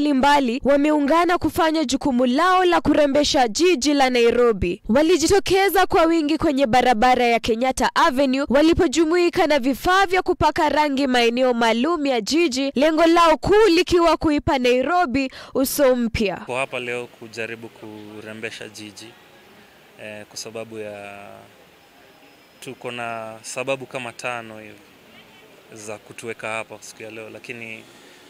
mbalimbali wameungana kufanya jukumu lao la kurembesha jiji la Nairobi. Walijitokeza kwa wingi kwenye barabara ya Kenyatta Avenue walipojumuika na vifaa vya kupaka rangi maeneo maalum ya jiji, lengo lao kuu likiwa kuipa Nairobi uso mpya. Kwa hapa leo kujaribu kurembesha jiji eh, kwa sababu ya tuko na sababu kama tano hivi za kutuweka hapa siku ya leo, lakini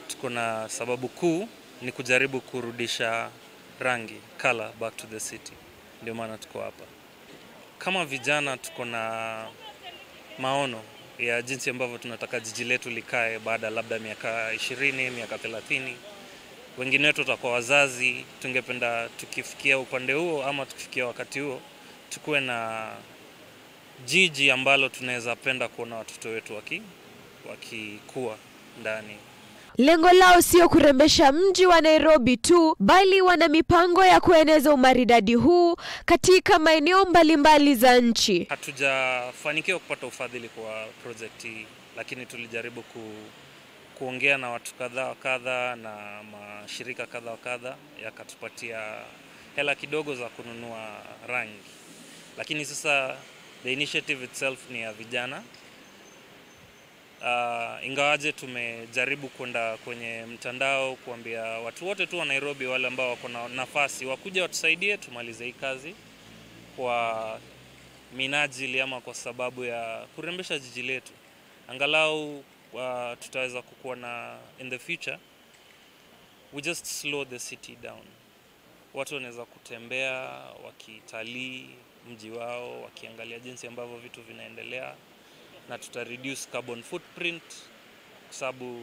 tuko na sababu kuu ni kujaribu kurudisha rangi color back to the city. Ndio maana tuko hapa kama vijana. Tuko na maono ya jinsi ambavyo tunataka jiji letu likae baada labda miaka ishirini, miaka thelathini. Wengine wetu tutakuwa wazazi, tungependa tukifikia upande huo ama tukifikia wakati huo tukuwe na jiji ambalo tunaweza penda kuona watoto wetu waki wakikuwa ndani. Lengo lao sio kurembesha mji wa Nairobi tu, bali wana mipango ya kueneza umaridadi huu katika maeneo mbalimbali za nchi. Hatujafanikiwa kupata ufadhili kwa project hii, lakini tulijaribu ku, kuongea na watu kadha wa kadha na mashirika kadha wa kadha, yakatupatia hela kidogo za kununua rangi, lakini sasa the initiative itself ni ya vijana. Uh, ingawaje tumejaribu kwenda kwenye mtandao kuambia watu wote tu wa Nairobi wale ambao wako na nafasi wakuja watusaidie tumalize hii kazi kwa minajili ama kwa sababu ya kurembesha jiji letu, angalau uh, tutaweza kukuwa na in the future we just slow the city down. Watu wanaweza kutembea wakitalii mji wao wakiangalia jinsi ambavyo vitu vinaendelea na tuta reduce carbon footprint kwa sababu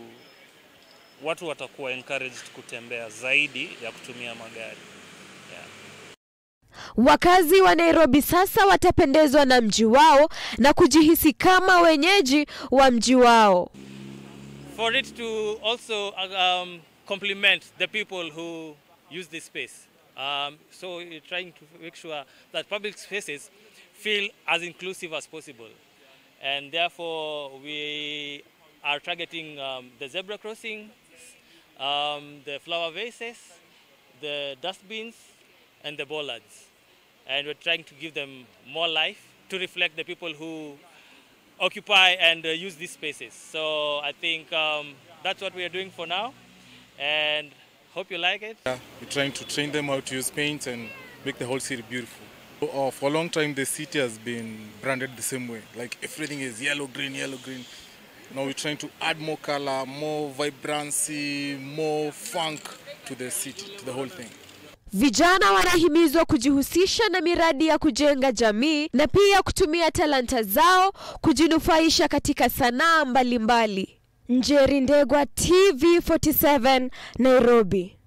watu watakuwa encouraged kutembea zaidi ya kutumia magari yeah. Wakazi wa Nairobi sasa watapendezwa na mji wao na kujihisi kama wenyeji wa mji wao. For it to also um, complement the people who use this space. Um, so trying to make sure that public spaces feel as inclusive as possible. And therefore, we are targeting um, the zebra crossings, um, the flower vases, the dustbins, and the bollards. And we're trying to give them more life to reflect the people who occupy and uh, use these spaces. So I think um, that's what we are doing for now. And hope you like it. Yeah, we're trying to train them how to use paint and make the whole city beautiful. Uh, for a long time, the city has been branded the same way. Like everything is yellow, green, yellow, green. Now we're trying to add more color, more vibrancy, more funk to the city, to the whole thing. Vijana wanahimizwa kujihusisha na miradi ya kujenga jamii na pia kutumia talanta zao kujinufaisha katika sanaa mbalimbali. Njeri Ndegwa, TV47, Nairobi.